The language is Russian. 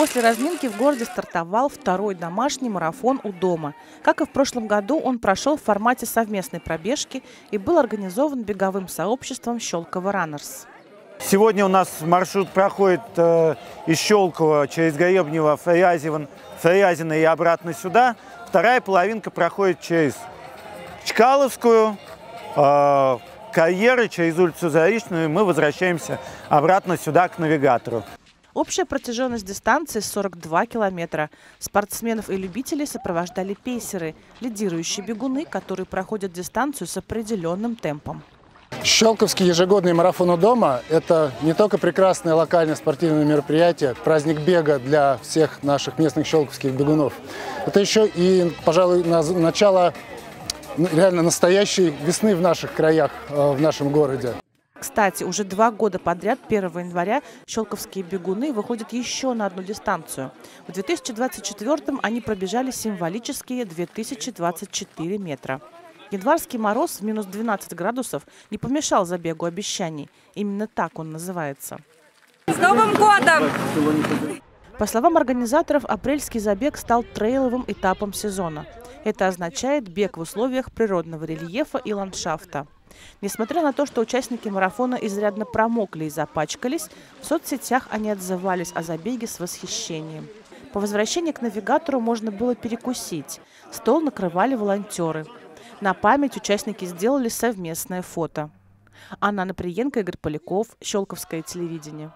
После разминки в городе стартовал второй домашний марафон у дома. Как и в прошлом году, он прошел в формате совместной пробежки и был организован беговым сообществом «Щелково Раннерс». Сегодня у нас маршрут проходит э, из Щелково через Гребнево, Фрязино, Фрязино и обратно сюда. Вторая половинка проходит через Чкаловскую, э, карьеры, через улицу Заречную, мы возвращаемся обратно сюда, к навигатору. Общая протяженность дистанции 42 километра. Спортсменов и любителей сопровождали пейсеры, лидирующие бегуны, которые проходят дистанцию с определенным темпом. Щелковский ежегодный марафон у дома – это не только прекрасное локальное спортивное мероприятие, праздник бега для всех наших местных щелковских бегунов. Это еще и, пожалуй, начало реально настоящей весны в наших краях, э, в нашем городе. Кстати, уже два года подряд 1 января щелковские бегуны выходят еще на одну дистанцию. В 2024 они пробежали символические 2024 метра. Январский мороз в минус 12 градусов не помешал забегу обещаний. Именно так он называется. С Новым годом! По словам организаторов, апрельский забег стал трейловым этапом сезона. Это означает бег в условиях природного рельефа и ландшафта. Несмотря на то, что участники марафона изрядно промокли и запачкались, в соцсетях они отзывались о забеге с восхищением. По возвращении к навигатору можно было перекусить. Стол накрывали волонтеры. На память участники сделали совместное фото. Анна Наприенко, Игорь Поляков, Щелковское телевидение.